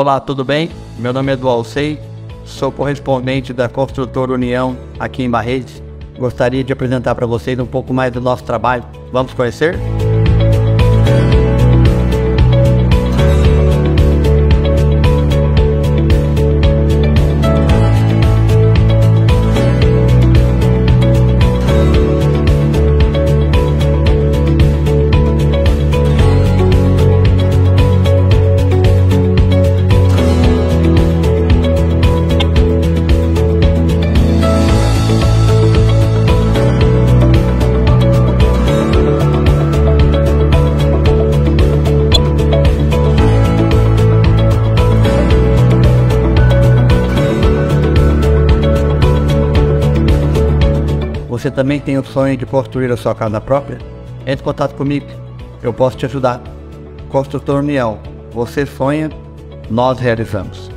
Olá, tudo bem? Meu nome é Eduardo Sei, sou correspondente da Construtora União aqui em Barretes. Gostaria de apresentar para vocês um pouco mais do nosso trabalho. Vamos conhecer? Você também tem o sonho de construir a sua casa própria? Entre em contato comigo, eu posso te ajudar. Construtor União, você sonha, nós realizamos.